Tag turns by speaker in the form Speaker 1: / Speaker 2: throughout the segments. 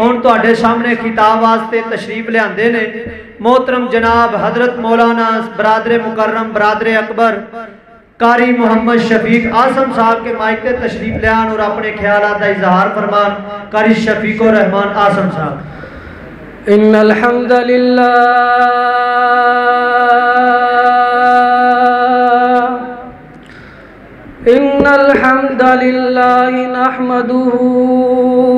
Speaker 1: ਹੁਣ ਤੁਹਾਡੇ ਸਾਹਮਣੇ ਖਿਤਾਬ ਵਾਸਤੇ ਤਸ਼ਰੀਫ ਲਿਆਂਦੇ ਨੇ मोहतरम जनाब हजरत मौलाना बरदर मुकर्रम बरदर अकबर कारी मोहम्मद शफीक आसम साहब के मायके तशरीफ लियान और अपने ख्याल का इजहार फरमान कारी शफीक रहमान आसम साहब
Speaker 2: इन अल्हम्दुलिल्लाह इन नहमदुहु व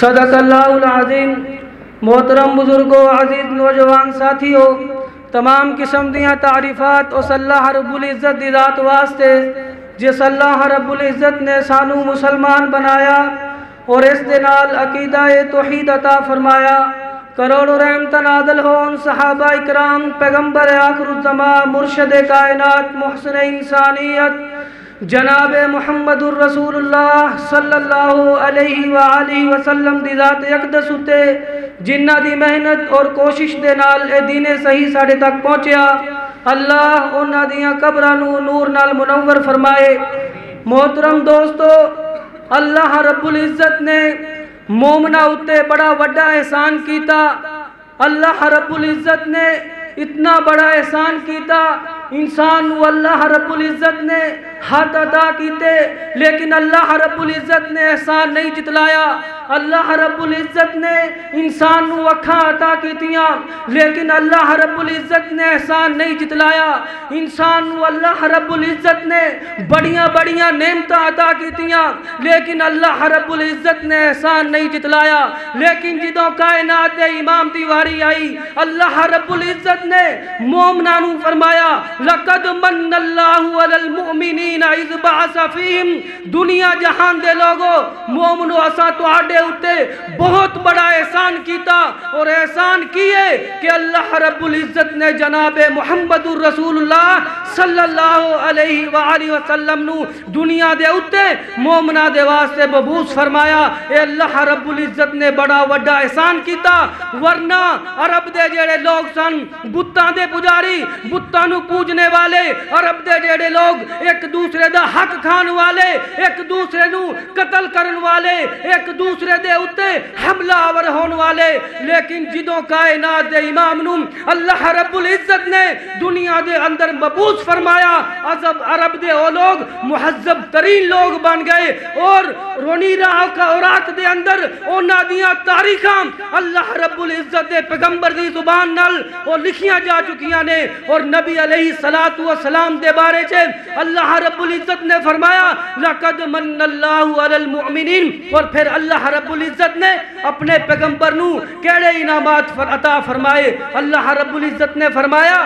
Speaker 2: सदकल्लाज़ीम मोहतरम बुज़ुर्गों, अज़ीज़ नौजवान साथियों, तमाम किस्म दियाँ तारीफ़ात और सल्लाह रबुल्ज़त की वास्ते, जिस अल्लाह रबुल्ज़त ने सानू मुसलमान बनाया और इस दाल अकीदा तोहद अता फरमाया, करोड़ों रहमत नादल हो उन सहाबा इक्राम पैगंबर आखरुजमा मुर्शद कायनत, मोहसन इंसानियत जनाब मोहम्मद रसूलुल्लाह जिन्ना मेहनत और कोशिश दे नाल सही साढ़े तक पहुंचया अल्लाह उन्हां दियाँ कब्रां नू नूर नाल मुनव्वर फरमाए। मोहतरम दोस्तों, अल्लाह रब्बुल इज़्ज़त ने मोमना उत्ते बड़ा वड्डा एहसान कीता। अल्लाह रब्बुल इज़्ज़त ने इतना बड़ा एहसान कीता इंसान अल्लाह रब्बुल इज़्ज़त ने हाथ अदा किते लेकिन अल्लाह रब्बुल इज़्ज़त ने एहसान नहीं जितलाया। अल्लाह रब्बुल इज़्ज़त ने इंसान अखा अता कीतियाँ, लेकिन अल्लाह रब्बुल इज़्ज़त ने एहसान नहीं जितलाया। इंसान अल्लाह रब्बुल इज़्ज़त ने बड़िया बड़िया नेमत अता कीतियाँ, लेकिन अल्लाह रब्बुल इज़्ज़त ने एहसान नहीं जितलाया। लेकिन जिदों कायनात इमाम दीवारी आई, अल्लाह रब्बुल इज़्ज़त ने मोमना फरमाया, लकद दुनिया जहान दे लोगो, मोमनो असा उत्ते बहुत बड़ा एहसान किया और एहसान किए कि अल्लाह रब्बुल इज़्ज़त ने जनाब मुहम्मदुर रसूलुल्लाह सल्लल्लाहु अलैहि व आलिहि वसल्लम नु दुनिया दे उत्ते मोमना दे वास्ते बबूस फरमाया, ए अल्लाह रब्बुल इज़्ज़त ने बड़ा वड्डा एहसान किया वरना अरब दे जेड़े लोग सन, बुत्तां दे पुजारी, बुत्तां नु पूजने वाले, अरब के जेड़े लोग एक दूसरे का हक खान वाले, एक दूसरे नु कतल करन वाले, एक दूसरे के उत्ते हमलावर होने वाले। लेकिन जिदों कायनात दे इमाम नू अल्लाह रब्बुल इज़्ज़त ने दुनिया के अंदर मबूस फरमाया, अजब अरब दे ओ लोग, मुहज्जब तरीन लोग बन गए। और रोनी राह का औरात दे अंदर ओना दियाँ तारीखां, अल्लाह रब्बुल इज़्ज़त दे पैगंबर दी ज़ुबान नाल और लिखियाँ जा चुकियाँ ने। और नबी अलैहि सलातु व सलाम दे बारे च अल्लाह रब्बुल इज़्ज़त ने फरमाया, लकद मन्नल्लाहु अलल मुमिनीन और फिर अल्लाह रब्बुल इज़्ज़त ने अपने पैगंबर नू केड़े इनामात अता फरमाए? अल्लाह रब्बुल इज़्ज़त ने फरमाया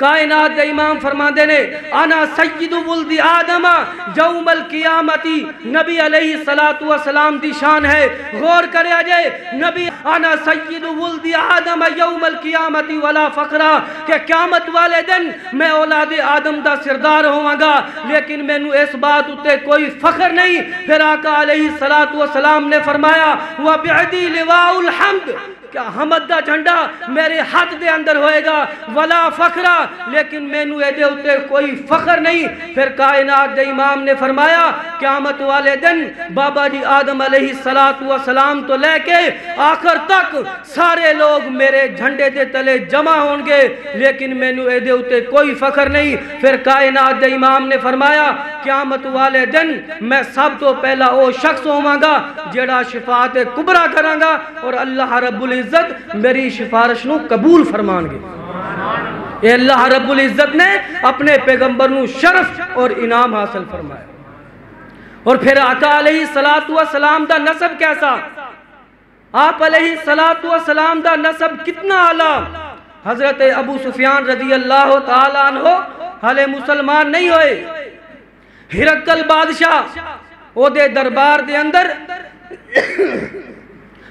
Speaker 2: कायनात के इमाम फरमाते ने आना सैयद वुल्द आदम जौमल कियामती, नबी अलैहि सलातु व सलाम दी शान है। गौर करे जाए नबी आना सैयद वुल्द आदम, यौमल कियामती, वला फकरा के क़यामत वाले दिन मैं औलाद आदम दा सरदार होवांगा, लेकिन मैनू इस बात उत्ते कोई फखर नहीं। फिर आका अलैहि सलातु व सलाम ने फरमाया व बिअदी लिवाउल हम्द क्या हमद का झंडा मेरे हाथ के अंदर होएगा? वला फखरा। लेकिन मैनू एदे उत्ते कोई फखर नहीं। फिर कायनात के इमाम ने फरमाया, क्यामत वाले दिन बाबा जी आदम सलात सलाम तो लेके आखिर तक सारे लोग मेरे झंडे के तले जमा हो गए लेकिन मैनू एदे उत्ते कोई फखर नहीं। फिर कायनात के इमाम ने फरमाया, क्यामत वाले दिन मैं सब तो पहला वो शख्स होवांगा, जेड़ा शिफात कुबरा करांगा, और अल्लाह रब्बुल इज़्ज़त मेरी सिफारिश नु कबूल फरमानगे। ये अल्लाह रब्बुल इज़्ज़त ने अपने पैगंबर नु शरफ और इनाम हासिल फरमाया। और फिर आका सलातु सलाम दा नसब कैसा? आप सलातु सलाम दा नसब कितना आला? हज़रत अबू सुफियान रज़ी अल्लाह अन्हो हाले मुसलमान नहीं होए। हिरकल बादशाह, ओदे दरबार दे अंदर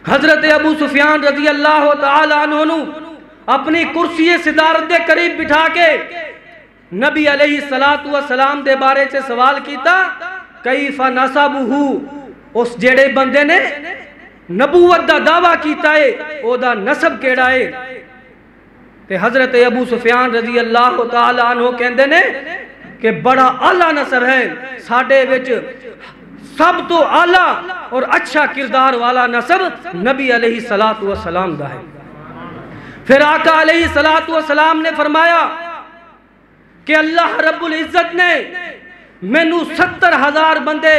Speaker 2: हज़रत अबू सुफियान रज़ी अल्लाह तु अपनी कुर्सी सिदारत के करीब बिठा के नबी अलैहि सलातु सलाम दे बारे च सवाल किया कई फनसबहू उस जेड़े बंदे ने नबूवत का दावा किया है, ओदा नसब केड़ा है? ते हज़रत अबू सुफियान रज़ी अल्लाह तु कहते ने कि बड़ा आला नसब है विच सब तो आला और अच्छा किरदार वाला नसब नबी अलैहि सलात सलाम का है। फिर आका अलैहि सलात सलाम ने फरमाया कि अल्लाह रब्बुल इज़्ज़त ने मैनू सत्तर हज़ार बंदे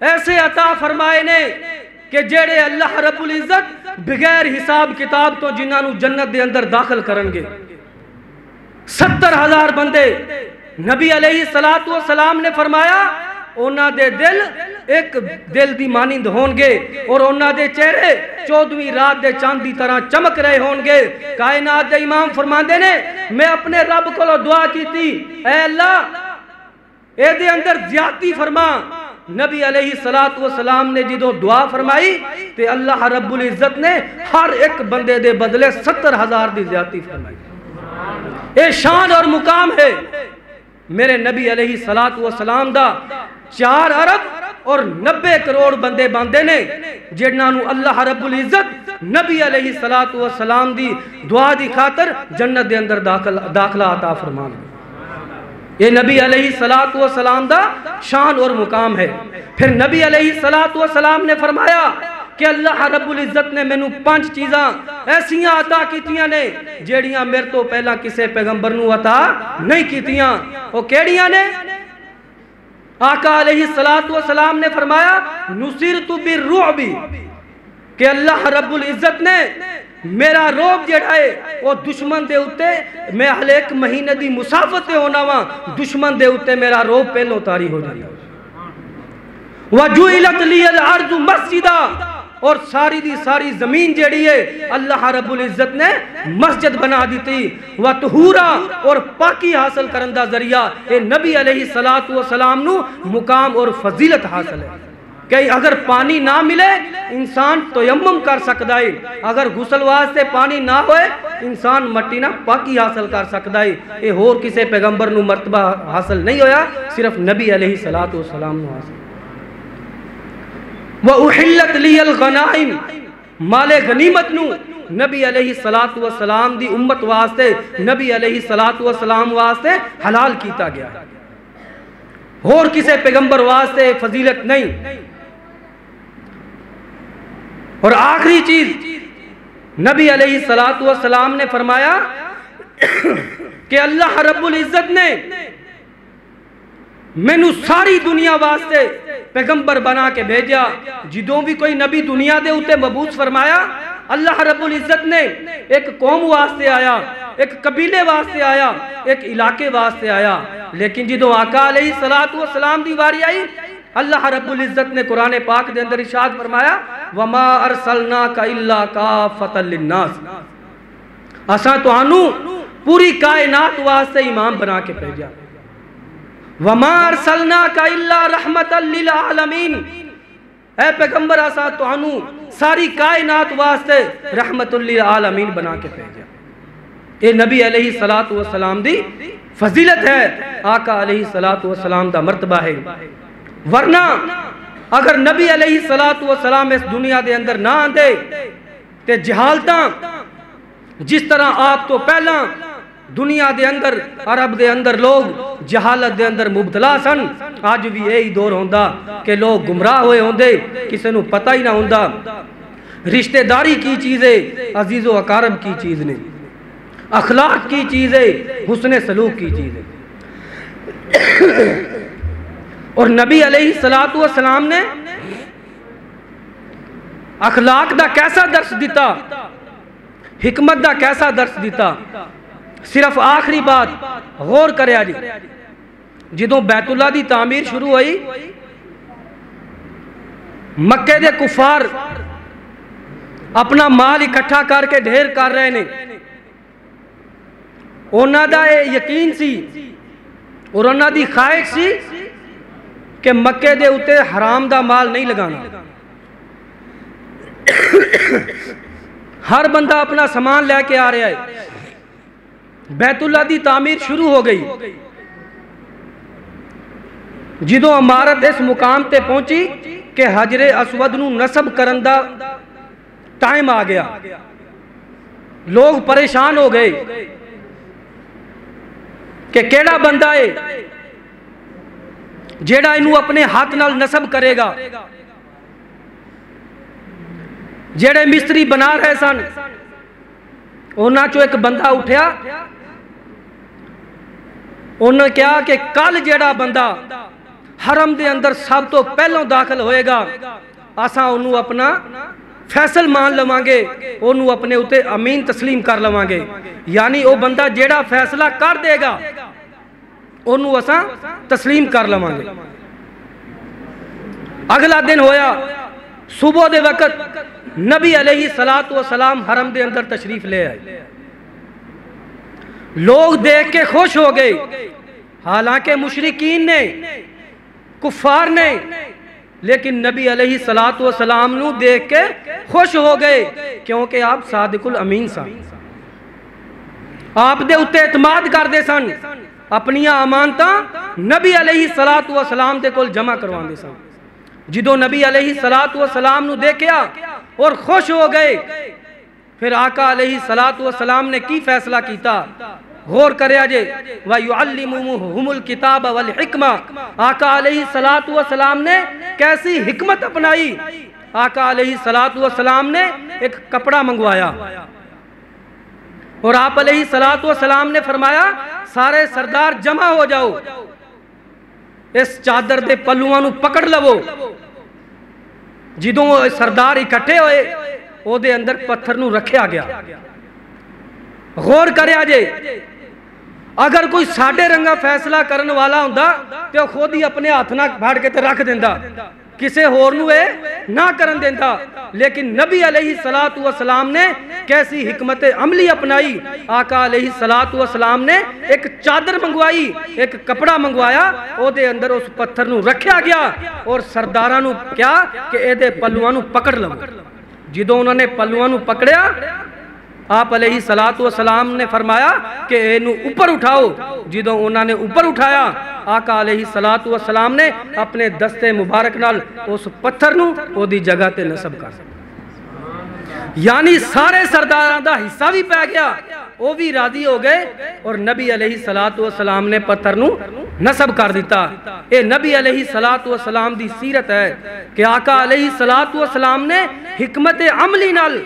Speaker 2: ऐसे अता फरमाए ने कि जेड़े अल्लाह रब्बुल इज़्ज़त बगैर हिसाब किताब तो जिन्होंने जन्नत के अंदर दाखिल करेंगे सत्तर हज़ार बंदे नबी अलैहि सलात सलाम ने फरमाया ਉਹਨਾਂ ਦੇ ਦਿਲ ਇੱਕ ਦਿਲ ਦੀ ਮਾਨਿੰਦ ਹੋਣਗੇ ਔਰ ਉਹਨਾਂ ਦੇ ਚਿਹਰੇ 14ਵੀਂ ਰਾਤ ਦੇ ਚੰਦ ਦੀ ਤਰ੍ਹਾਂ ਚਮਕ ਰਹੇ ਹੋਣਗੇ ਕਾਇਨਾਤ ਦੇ ਇਮਾਮ ਫਰਮਾਉਂਦੇ ਨੇ ਮੈਂ ਆਪਣੇ ਰੱਬ ਕੋਲੋਂ ਦੁਆ ਕੀਤੀ ਐ ਅੱਲਾ ਇਹਦੇ ਅੰਦਰ ਜ਼ਿਆਦਤੀ ਫਰਮਾ नबी अलैहि सलात व सलाम ने जो दुआ फरमाई तो अल्लाह रब्बुल इज्जत ने हर एक बंदे दे बदले सत्तर हजार की ज्यादा फरमाई ये शान और मुकाम है मेरे नबी अलैहि सलात व सलाम दा चार अरब और नब्बे करोड़ बंदे बनते ने जिन्होंने अल्लाह रब्बुल इज़्ज़त, नबी अलैहि सलात सलाम दी दुआ दी खातर जन्नत दे अंदर दाखिल, दाखला अता फरमान। ये नबी अलैहि सलात सलाम दा शान और मुकाम है। फिर नबी अलैहि सलात सलाम ने फरमाया कि अल्लाह रब्बुल इज़्ज़त ने मैनू पाँच चीज़ा ऐसिया अता कीतियाँ ने, जेड़ियाँ मेरे तो पहला किसी पैगंबर अता नहीं केड़ियाँ ने? आका सलाम ने फरमाया नुसिर तु भी रूबी कि अल्लाह रब्बुल इज़्ज़त ने मेरा रोब जड़ाए वो दुश्मन दे उते मैं हले एक महीने की मुसाफत होना वा, दुश्मन दे उते मेरा रोब पहलो तारी हो जाए। वजूलत लियल अर्जु मस्जिदा और सारी दी सारी ज़मीन जेड़ी है, अल्लाह रब्बुल इज़्ज़त ने मस्जिद बना दी थी। व तहूरा और पाकी हासिल करने का ज़रिया ये नबी अलैहि सलात सलाम मुकाम और फजीलत हासिल है। कहीं अगर पानी ना मिले, इंसान तयम्मम कर सकता है। अगर गुसल वास्ते पानी ना होए, इंसान मट्टी ना पाकी हासिल कर सकता है। ये होर किसी पैगंबर मर्तबा हासिल नहीं होया, सिर्फ़ नबी अलैहि सलात सलाम हासिल। उहिल्लत लियल गनाइम। माले गनीमत नु। नबी अलैहि सलात व सलाम दी उम्मत वास्ते, नबी अलैहि सलात व सलाम वास्ते हलाल किया गया। और किसी पैगंबर वास्ते फजीलत नहीं। और आखिरी चीज़, नबी अलैहि सलात व सलाम ने फरमाया कि अल्लाह रब्बुल इज़्ज़त ने मैनू सारी दुनिया वास्ते पैगंबर बना के भेजा। जिदों भी कोई नबी दुनिया के उत्ते मबूस फरमाया, अल्लाह रब्बुल इज़्ज़त ने एक कौम वास्ते आया, एक कबीले वास्ते आया, एक इलाके वास्ते आया। लेकिन जो आका सलात सलाम की वारी आई, अल्लाह रब्बुल इज़्ज़त ने कुरान पाक के अंदर इशाद फरमाया, वमा अरसलना का इल्ला का फतलिन्नास असा तुहानू पूरी कायनात वास्ते इमाम बना के भेजा। वमा अरसलना का इल्ला तुहानू सारी कायनात वास्ते आलमीन बना के ये नबी अलैहि सलात व सलाम दी फजीलत है, आका सलात है। वरना अगर नबी अलैहि सलात इस दुनिया दे अंदर ना आंदे, ते जहालतां जिस तरह आप तो पहला दुनिया दे अंदर अरब दे अंदर लोग जहालत दे अंदर मुबतला सन अज भी यही दौर होंदा कि लोग गुमराह होए होंदे किसी ਨੂੰ पता ही ना ਹੁੰਦਾ रिश्तेदारी की चीज़ है अजीज़ो अकारब की चीज़ ने अखलाक की चीज़ है हुसन सलूक की चीज़ है और नबी अलैहि सलातु सलाम ने अखलाक का कैसा दर्श दिता हिकमत का कैसा दर्श दिता सिर्फ़ आखिरी बात गौर कर जी बैतुल्ला की तामीर शुरू हुई, मक्के दे कुफार अपना माल इकट्ठा करके ढेर कर रहे ने। उन्होंने यकीन सी और उन्होंने ख्वाहिश सी कि मक्के दे उत्ते हराम का माल नहीं लगाना। हर बंदा अपना समान लैके आ रहा है। बैतुल्ला की तामीर शुरू हो गई जो इमारत इस मुकाम ते पहुँची कि हजरे असवद नसब करन दा टाइम आ गया लोग परेशान हो गए कि केड़ा बंदा है जेड़ा इनू अपने हाथ नाल नसब करेगा जेड़े मिस्त्री बना रहे सन उन्होंने चो एक बंदा उठया उन्हें कहा कि कल जेड़ा बंदा हरम दे अंदर सब तो पहलों दाखिल होएगा असा ओनू अपना फैसल मान लवांगे ओनू अपने उत्ते अमीन तस्लीम कर लवांगे यानी वो बंदा जेड़ा फैसला कर देगा ओनू असा तस्लीम कर लवांगे अगला दिन होया सुबह दे वक्त नबी अलैहि सलात व सलाम हरम दे अंदर तशरीफ़ ले आए लोग देख के खुश हो गए। हालाँकि मुशरकिन ने, कुफार ने, लेकिन नबी अलैहि सलात सलाम देख के खुश हो गए, क्योंकि आप सादिकुल अमीन सन आप दे उत्ते इतमाद करते सन, अपनिया अमानत नबी अलैहि सलात सलाम दे कोल जमा करवाते सन। जो नबी अलैहि सलात सलाम देखा और खुश हो गए, फिर आका अलैहि सलात सलाम ने की फैसला किया गौर करे जे वयुअल्लिमुहुमुल किताब वल हिकमा आका अलैहि सलात व सलाम ने कैसी हिकमत अपनाई आका अलैहि सलात व सलाम ने एक कपड़ा मंगवाया और आप अलैहि सलात व सलाम ने फरमाया सारे सरदार जमा हो जाओ इस चादर के पल्लुआ पकड़ लवो जो सरदार इकट्ठे होए ਉਹਦੇ ਅੰਦਰ ਪੱਥਰ ਨੂੰ ਰੱਖਿਆ ਗਿਆ ਗੌਰ ਕਰਿਆ ਜੇ ਅਗਰ ਕੋਈ ਸਾਡੇ ਰੰਗਾ ਫੈਸਲਾ ਕਰਨ ਵਾਲਾ ਹੁੰਦਾ ਤੇ ਉਹ ਖੁਦ ਹੀ ਆਪਣੇ ਹੱਥ ਨਾਲ ਫੜ ਕੇ ਤੇ ਰੱਖ ਦਿੰਦਾ। ਕਿਸੇ ਹੋਰ ਨੂੰ ਇਹ ਨਾ ਕਰਨ ਦਿੰਦਾ। ਲੇਕਿਨ ਨਬੀ ਅਲੈਹਿ ਸਲਾਤੁ ਵਸਲਾਮ ਨੇ ਕੈਸੀ ਹਕਮਤ ਅਮਲੀ ਅਪਣਾਈ? ਆਕਾ ਅਲੈਹਿ ਸਲਾਤੁ ਵਸਲਾਮ ਨੇ ਇੱਕ ਚਾਦਰ ਮੰਗਵਾਈ, ਇੱਕ ਕਪੜਾ ਮੰਗਵਾਇਆ, ਉਹਦੇ ਅੰਦਰ ਉਸ ਪੱਥਰ ਨੂੰ ਰੱਖਿਆ ਗਿਆ ਔਰ ਸਰਦਾਰਾਂ ਨੂੰ ਕਿਹਾ ਕਿ ਇਹਦੇ ਪੱਲੂਆਂ ਨੂੰ ਪਕੜ ਲਵੋ। ਜਦੋਂ ਉਹਨਾਂ ਨੇ ਪੱਲੂਆਂ ਨੂੰ ਪਕੜਿਆ आप सलात सलाम ने फरमाया कि इनू ऊपर उठाओ। जो उन्होंने ऊपर उठाया, आका सलात सलाम ने अपने दस्ते मुबारक नाल उस पत्थर नी जगह नसब कर। यानी सारे सरदार का हिस्सा भी पै गया वो भी राज़ी हो गए और नबी अलही सलात सलाम ने पत्थर नसब कर दिता। ये नबी अलही सलात सलाम की सीरत है कि आका अलही सलात सलाम ने हिकमत अमली नाल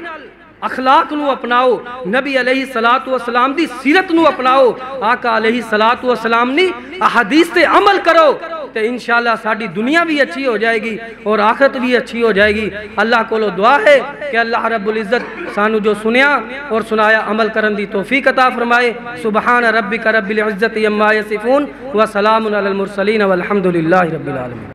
Speaker 2: अखलाक नु अपनाओ, नबी अले सलात असलाम की सीरत अपनाओ, आका अले सलात असलाम अहदीस से अमल करो तो इन साड़ी दुनिया भी अच्छी हो जाएगी और आखत भी अच्छी हो जाएगी। अल्लाह को दुआ है कि अल्लाह रबुल इज़त सानू जो सुनिया और सुनाया अमल कर तोहफी कता फरमाए। सुबह रबी का इज़्ज़त यम्मा सिफून व सलाम सलीम रबीआलम